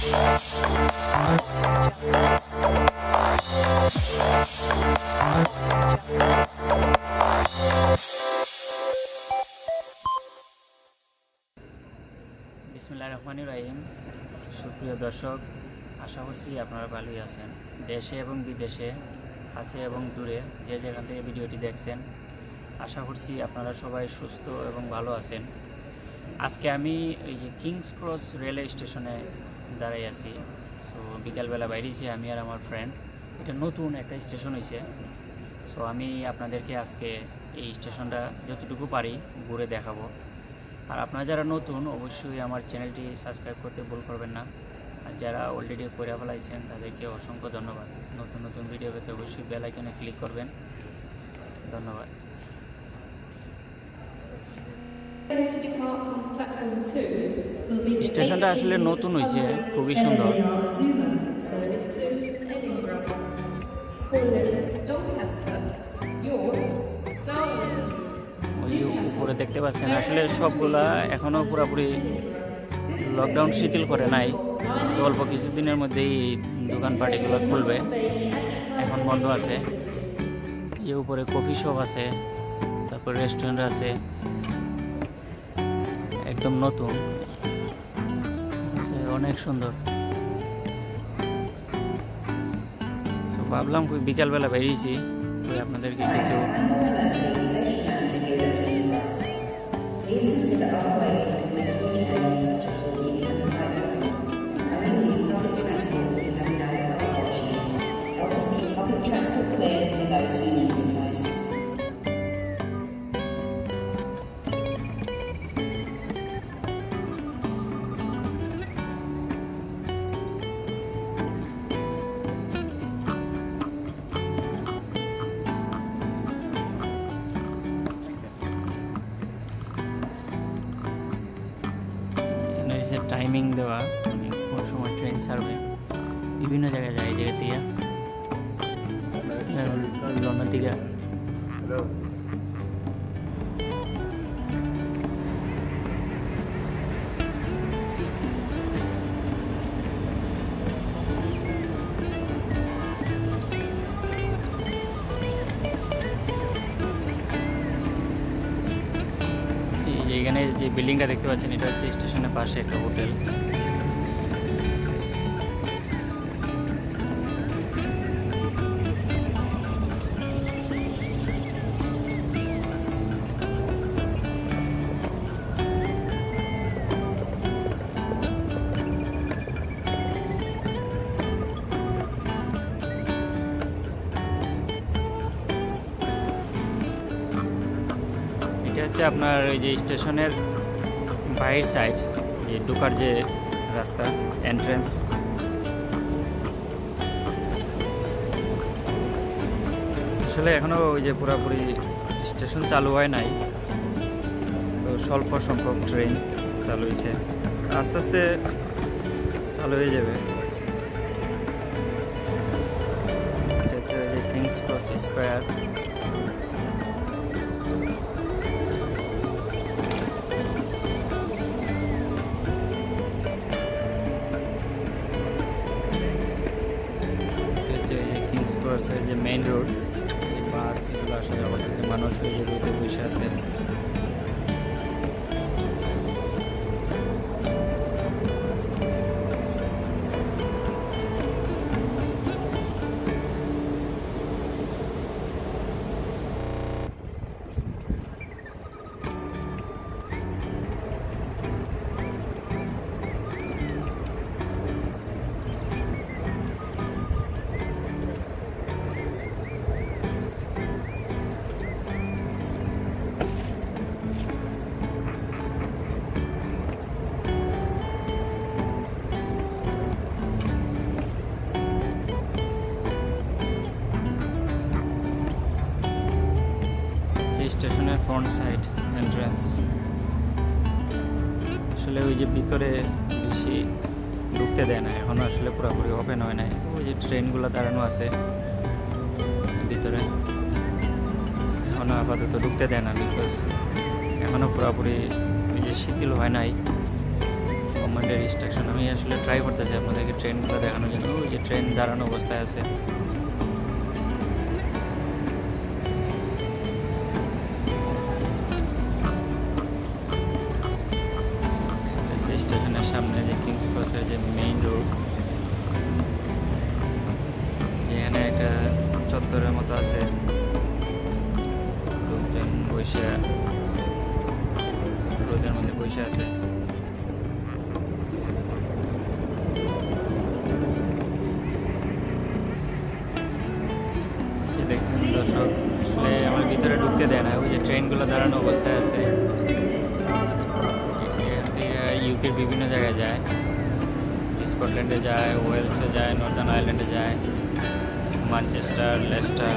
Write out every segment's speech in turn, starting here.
বিসমুল্লাহ রহমান রাহিম। সুপ্রিয় দর্শক, আশা করছি আপনারা ভালোই আছেন। দেশে এবং বিদেশে, কাছে এবং দূরে যে যেখান থেকে ভিডিওটি দেখছেন, আশা করছি আপনারা সবাই সুস্থ এবং ভালো আছেন। আজকে আমি এই যে কিংস ক্রস রেলওয়ে স্টেশনে দাঁড়াই আছি। সো বিকালবেলা বাইরেছি আমি আর আমার ফ্রেন্ড এটা নতুন একটা স্টেশন হয়েছে সো আমি আপনাদেরকে আজকে এই স্টেশনটা যতটুকু পারি ঘুরে দেখাবো। আর আপনারা যারা নতুন, অবশ্যই আমার চ্যানেলটি সাবস্ক্রাইব করতে ভুল করবেন না। আর যারা অলরেডি করে ফেলাইছেন, তাদেরকে অসংখ্য ধন্যবাদ। নতুন নতুন ভিডিও পেতে অবশ্যই বেল আইকনে ক্লিক করবেন। ধন্যবাদ। To depart from platform two will be the স্টেশনটা আসলে নতুন হয়েছে, খুবই সুন্দর। উপরে দেখতে পাচ্ছেন আসলে সবগুলা এখনও পুরোপুরি লকডাউন শিথিল করে নাই। তো অল্প কিছুদিনের মধ্যেই দোকানপাট এগুলো খুলবে। এখন বন্ধ আছে। এই উপরে কফি শপ আছে তারপর রেস্টুরেন্ট আছে। একদম নতুন। অনেক সুন্দর ভাবলাম খুব বিকালবেলা বেরিয়েছি তো আপনাদেরকে কিছু Thank. টাইমিং দেওয়া মানে কোন সময় ট্রেন ছাড়বে বিভিন্ন জায়গায় যায় এই জায়গা থেকে লন্ডন থেকে এখানে যে বিল্ডিংটা দেখতে পাচ্ছেন এটা হচ্ছে স্টেশনের পাশে একটা হোটেল এটা হচ্ছে আপনার ওই যে স্টেশনের বাইরের সাইড যে ঢোকার যে রাস্তা এন্ট্রেন্স আসলে এখনও ওই যে পুরোপুরি স্টেশন চালু হয় নাই, তো স্বল্প সংখ্যক ট্রেন চালু হয়েছে আস্তে আস্তে চালু হয়ে যাবে। Kings Cross square main road এই বাস এগুলো আসা যাওয়া করতেছে মানুষ ওই যে রোডে বসে আছে ফ্রন্ট সাইড এন্ট্রান্স আসলে ওই যে ভিতরে বেশি ঢুকতে দেয় না এখনও আসলে পুরোপুরি ওপেন হয় নাই। ওই যে ট্রেনগুলো দাঁড়ানো আছে ভিতরে। এখনও আপাতত ঢুকতে দেয় না বিকজ এখনও পুরোপুরি ওই যে শিথিল হয় নাই। পয়েন্টের স্টেশন আমি আসলে ট্রাই করতেছি আপনাদেরকে ট্রেনগুলো দেখানোর জন্য। ওই যে ট্রেন দাঁড়ানো অবস্থায় আছে। কিংস ক্রসের যে মেইন রোড যেখানে একটা চত্বরের মতো আছে। লোকজন বসে, রোদের মধ্যে বসে আছে। দেখছেন দর্শক, আসলে আমার ভিতরে ঢুকতে দেয় না, ওই যে ট্রেনগুলো দাঁড়ানো অবস্থায় আছে। ইউকের বিভিন্ন জায়গায় যায়। স্কটল্যান্ডে যায়, ওয়েলসে যায়, নর্দার্ন আইল্যান্ডে যায়, ম্যানচেস্টার, লেস্টার।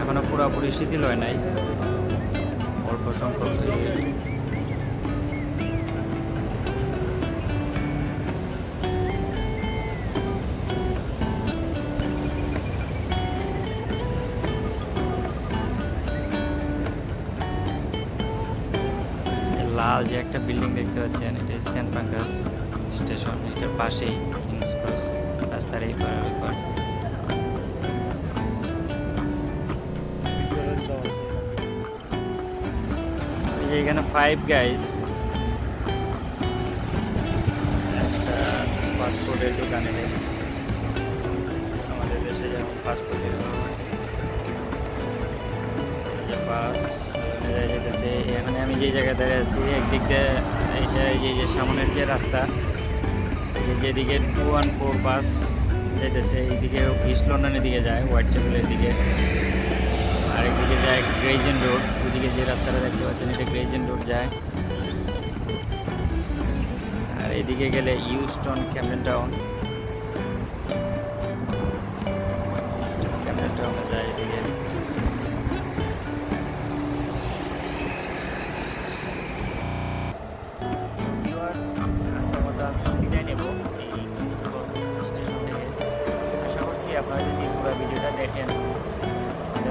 এখনও পুরোপুরি শিথিল হয় নাই। অল্প সংখ্যক লাল যে একটা বিল্ডিং দেখতে পাচ্ছেন এটা সেন্ট পাঙ্কাস স্টেশন এটার পাশেই কিংস ক্রস রাস্তার এই পার পার এখানে ফাইভ গাইস পাসপোর্টের দোকানে আমাদের দেশে যেমন পাসপোর্টের জায়গায় এখানে আমি যে জায়গায় দাঁড়িয়ে আছি, একদিক দিয়ে এটা এই যে- যে সামনের যে রাস্তা যেদিকে টু ওয়ান ফোর বাস যেতেছে এইদিকে ইস্ট লন্ডনের দিকে যায় হোয়াইট চ্যাপেলের দিকে। আরেকদিকে যায় গ্রেজেন রোড ওইদিকে যে রাস্তাটা দেখতে পাচ্ছেন, এটা গ্রেজেন রোড যায়। আর এদিকে গেলে ইউস্টন ক্যামেন টাউন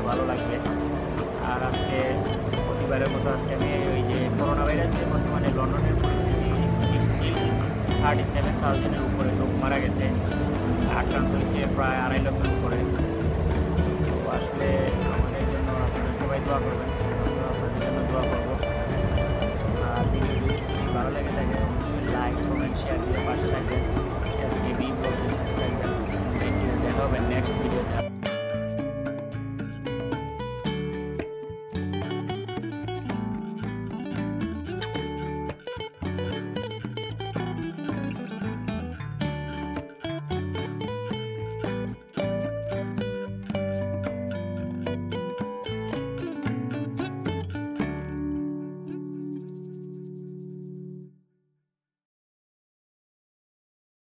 ভালো লাগবে। আর আজকে প্রতিবারের মতো আজকে আমি ওই যে করোনা ভাইরাসে বর্তমানে লন্ডনের পরিস্থিতি স্টিল থার্টি সেভেন থাউজেন্ডের উপরে লোক মারা গেছে। আক্রান্ত হয়েছে প্রায় আড়াই লক্ষের উপরে। তো আসলে আমাদের জন্য আপনারা সবাই দোয়া করবেন। আপনাদের জন্য দোয়া করব। আর ভিডিওটি ভালো লাগে থাকে, অবশ্যই লাইক কমেন্ট শেয়ার দিয়ে পাশে থাকবেন।